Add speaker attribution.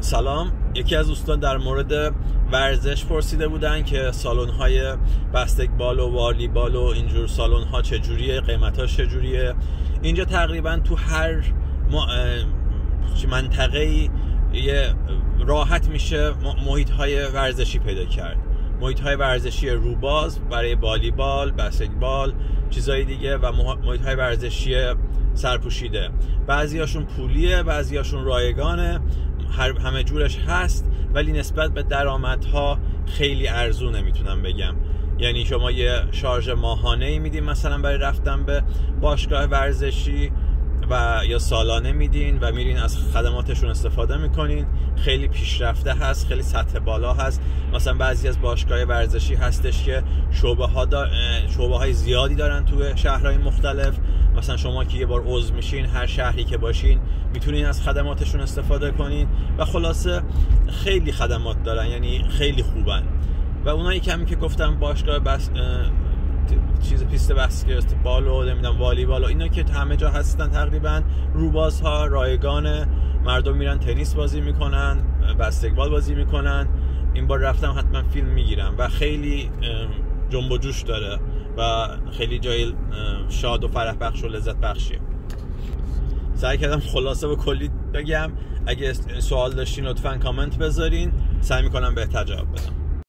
Speaker 1: سلام. یکی از دوستان در مورد ورزش پرسیده بودن که سالن های بسکتبال و والیبال و اینجور سالن ها چجوریه قیمت ها چجوریه. اینجا تقریبا تو هر منطقه یه راحت میشه محیط های ورزشی پیدا کرد. محیط های ورزشی روباز برای والیبال، بسکتبال، چیزهای دیگه و محیط های ورزشی سرپوشیده. بعضی هاشون پولیه بعضی هاشون رایگانه. همه جورش هست ولی نسبت به درآمدها خیلی ارزونه می‌تونم بگم. یعنی شما یه شارژ ماهانه ای میدین مثلا برای رفتن به باشگاه ورزشی و یا سالانه میدین و میرین از خدماتشون استفاده می‌کنین. خیلی پیشرفته هست خیلی سطح بالا هست. مثلا بعضی از باشگاه ورزشی هستش که شعبه, ها شعبه های زیادی دارن توی شهرهای مختلف. مثلا شما که یه بار عضو میشین هر شهری که باشین می‌تونین از خدماتشون استفاده کنین و خلاصه خیلی خدمات دارن یعنی خیلی خوبن. و اونایی کمی که گفتم باشگاه بس چیز پیست بسکتبال و نمی‌دونم والیبال و اینا که همه جا هستن تقریبا. روبازها رایگان مردم میرن تنیس بازی می‌کنن بسکتبال بازی می‌کنن. این بار رفتم حتما فیلم می‌گیرم و خیلی جنب و جوش داره و خیلی جای شاد و فرح بخش و لذت بخشیه. سعی کردم خلاصه به کلی بگم. اگه سوال داشتین لطفا کامنت بذارین. سعی می‌کنم بهتر جواب بدم.